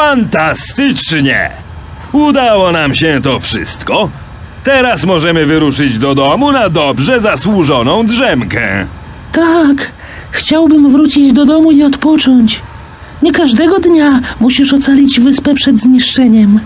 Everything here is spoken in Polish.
Fantastycznie! Udało nam się to wszystko. Teraz możemy wyruszyć do domu na dobrze zasłużoną drzemkę. Tak, chciałbym wrócić do domu i odpocząć. Nie każdego dnia musisz ocalić wyspę przed zniszczeniem.